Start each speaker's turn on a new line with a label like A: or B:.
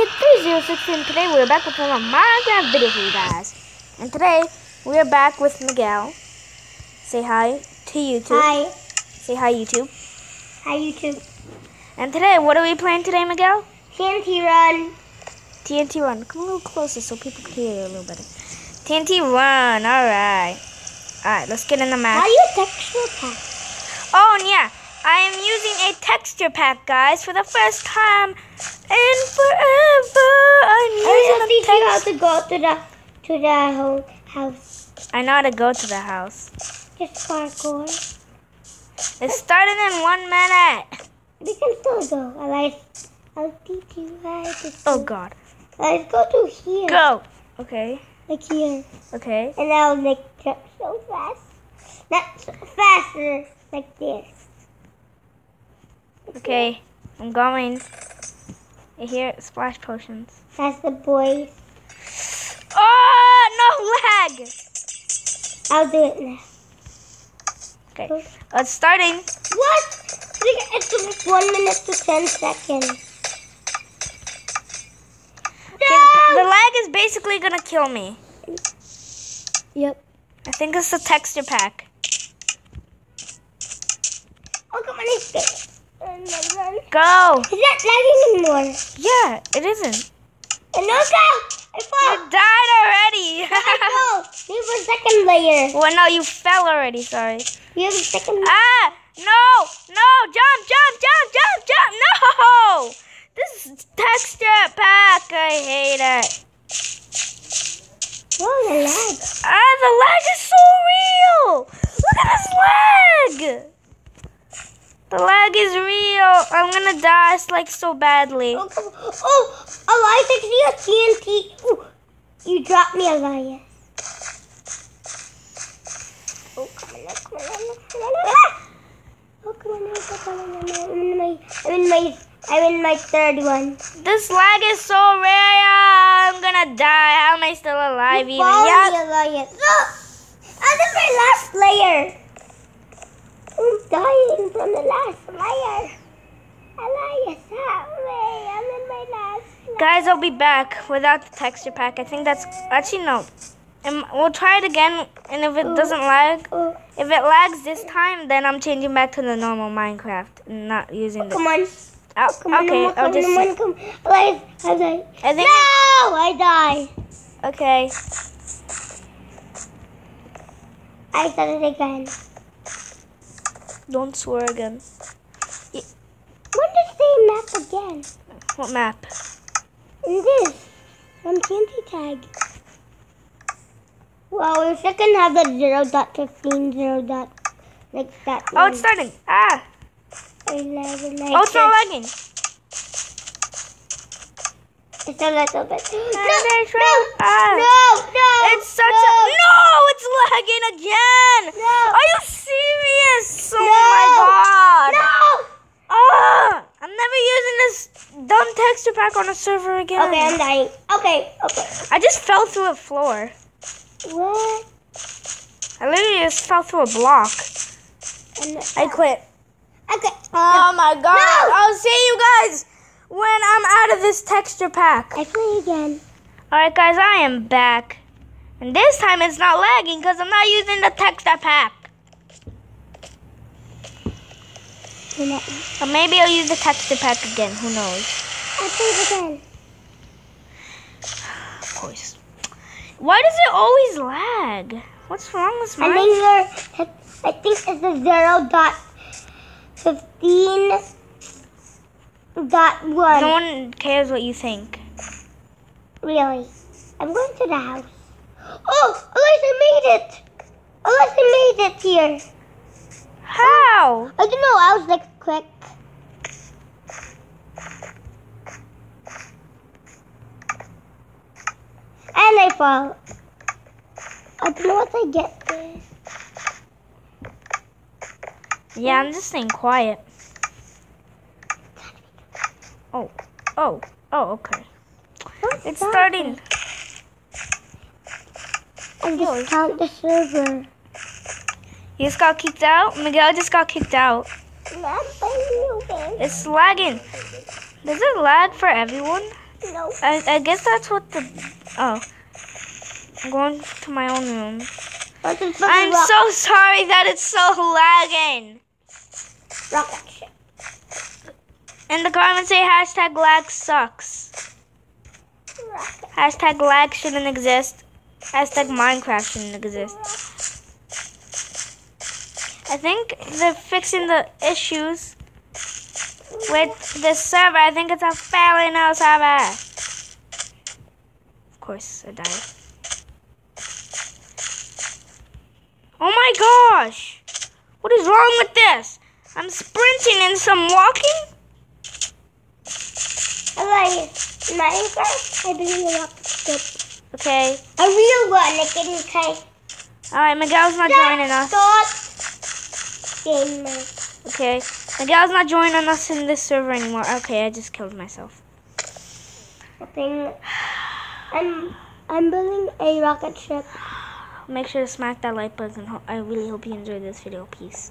A: Kid3016 and today we're back with another Minecraft video for you guys. And today we're back with Miguel. Say hi to YouTube.
B: Hi.
A: Say hi YouTube.
B: Hi, YouTube.
A: And today, what are we playing today, Miguel?
B: TNT Run.
A: TNT Run. Come a little closer so people can hear you a little better. TNT Run. Alright. Alright, let's get in the.
B: How do you texture pack?
A: Oh, yeah. I am using a texture pack, guys, for the first time in forever. I'm
B: I
A: using
B: will teach you
A: a
B: to go to the to the whole house.
A: I know how to go to the house.
B: Just parkour.
A: It started in one minute.
B: We can still go. Alright. I'll teach you how to.
A: Oh God.
B: Let's go to here.
A: Go. Okay.
B: Like here.
A: Okay.
B: And I'll make jump so fast. Not so faster. Uh, like this.
A: Okay. I'm going. I hear splash potions.
B: That's the boys.
A: Oh no lag.
B: I'll do it now.
A: Okay. It's starting.
B: What? It took one minute to ten seconds.
A: Okay, the lag is basically gonna kill me.
B: Yep.
A: I think it's the texture pack.
B: Oh, come on, let's go. Is that lagging anymore?
A: Yeah, it isn't.
B: And no, go! I
A: You
B: fall!
A: died already.
B: I fall! We have a second layer.
A: well, no, you fell already. Sorry.
B: We have a second layer.
A: Ah! No! No! Jump! Jump! Jump! Jump! Jump! No! This is texture pack. I hate it.
B: Whoa, the lag.
A: Ah, the lag is so real. Look at this lag. The lag is real. I'm gonna die like so badly.
B: Oh. Oh, Elias, I see a TNT. Ooh, you dropped me, Elias. Oh, come on, come on, come on. Oh, come on, come on, ah! oh, now, now. I'm in my, I'm in my, I'm in my third one.
A: This lag is so rare. I'm gonna die. How am I still alive
B: You
A: even? Yeah.
B: Elias. Look, I'm in my last layer. I'm dying from the last layer. Elias, help me. I'm in my last layer.
A: Guys, I'll be back without the texture pack. I think that's actually no. Um, we'll try it again, and if it doesn't lag,
B: Oh,
A: if it lags this time, then I'm changing back to the normal Minecraft and not using the.
B: come on.
A: Oh,
B: Come on,
A: okay,
B: come on,
A: I'll
B: come
A: just.
B: on, come on. Elias, I die.
A: I think.
B: No, I die.
A: Okay.
B: I started again.
A: Don't swear again.
B: When did they map again?
A: What map?
B: This, from TNT tag. Well, we can have the zero dot fifteen, zero dot like that.
A: Oh, it's starting. Ah.
B: Eleven, like
A: Oh, it's not lagging.
B: It's a little bit. No,
A: there's
B: no,
A: Ah.
B: no, no.
A: It's such
B: no,
A: a no! It's lagging again.
B: No.
A: Are you serious? Oh
B: No.
A: my god!
B: No.
A: Ah! I'm never using this dumb texture pack on a server again.
B: Okay, I'm dying. Okay, okay.
A: I just fell through a floor.
B: What?
A: I literally just fell through a block.
B: And
A: I quit.
B: okay.
A: Oh my god!
B: No.
A: I'll see you guys when I'm out of this texture pack.
B: I play again.
A: Alright, guys, I am back. And this time it's not lagging because I'm not using the texture pack.
B: You're not-
A: Or maybe I'll use the texture pack again. Who knows?
B: I play again.
A: Of course. Why does it always lag? What's wrong with
B: my
A: I
B: think you're, I think it's a zero dot fifteen dot one.
A: No one cares what you think.
B: Really? I'm going to the house. Oh, Elisa made it! Elisa made it here.
A: How?
B: I don't know. I was like quick. And I fall. I don't know what I get there.
A: Yeah, I'm just staying quiet. Oh, oh, oh, okay.
B: What's
A: It's starting.
B: And just oh, count the server.
A: You just got kicked out? Miguel just got kicked out.
B: I'm playing you, babe.
A: It's lagging. Does it lag for everyone?
B: No.
A: I, I guess that's what the. Oh. I'm going to my own room. I'm
B: rock-
A: so sorry that it's so lagging.
B: ship.
A: In the comments say hashtag lag sucks. Hashtag lag shouldn't exist. Hashtag Minecraft shouldn't exist. I think they're fixing the issues with the server. I think it's a fairly new server. Of course, I died. Oh my gosh! What is wrong with this? I'm sprinting and some walking?
B: Elias, Minecraft, I believe a rocket ship.
A: Okay.
B: A real one, like in okay.
A: Alright, Miguel's not joining us. Okay. Miguel's not joining us in this server anymore. Okay, I just killed myself.
B: Nothing. I'm I'm building a rocket ship.
A: Make sure to smack that like button. I really hope you enjoyed this video. Peace.